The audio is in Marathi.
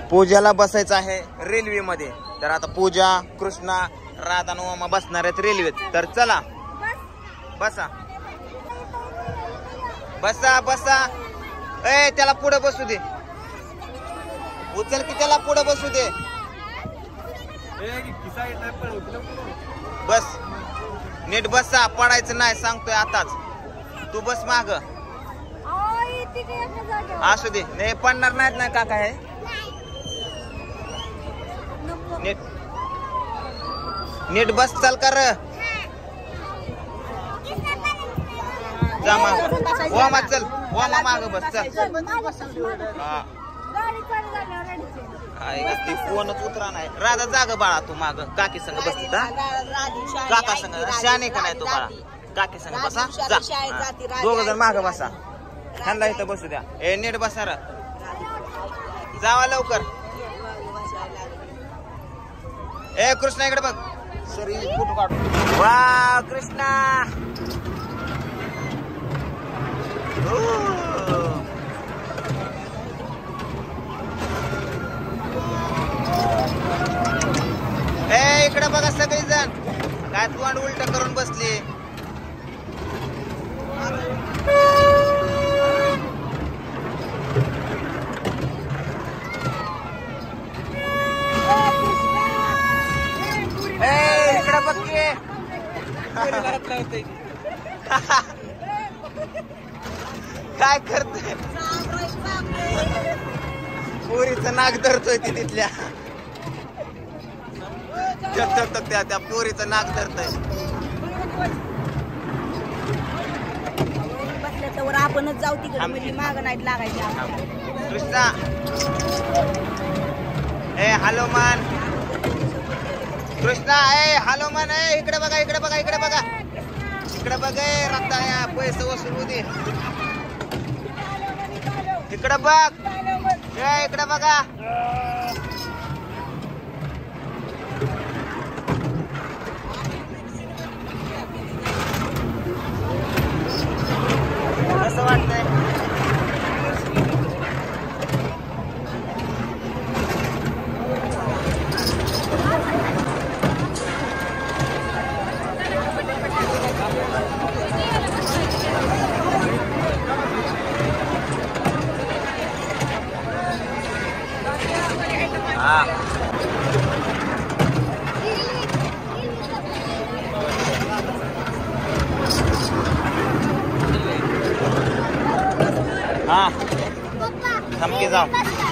पूजाला बसायचं आहे रेल्वे मध्ये तर आता पूजा कृष्णा राधा उमा बसणार आहेत रेल्वेत. तर चला. बसा. बसा बसा. ए त्याला पुढे बसू दे. उचल की त्याला पुढे बसू दे. बस. नीट बसा. पडायचं नाही सांगतोय आताच. तू बस माग. असू दे. नाही पडणार नाहीत ना काका हे. नेट. नेट बस चाल कर. जा वामा चल. वामा माग बस चल. ती फोनच उतरा नाही. राधा जाग बाळा तू माग. काकी संग बस काका संग शाने का नाही तू बाळा? काकी संग बसा जा. दोघ जण माग बसा. ह्यांना इथं बसू द्या. ए नेट बसा र. जावा लवकर. ए कृष्णा इकडे बघ. सरी फोटो काढू वा कृष्णा. ओ. ए इकडे बघा सगळी जण काय तू आणि उलट करून बसली? काय करतोय पोरीचं नाक धरतोय ती तिथल्या. त्या- त्या- पोरीचं नाक धरतोय. आपणच जाऊ तिकडे म्हणजे माग नाही लागायची. ए हॅलो मान. कृष्णा आहे हॅलो आहे इकडे बघा इकडे बघा इकडे बघा. इकडे बघ रत्ता या पैसे वसूल होते दे. इकडे बघ. इकडे बघा. हा हा थमके जाऊ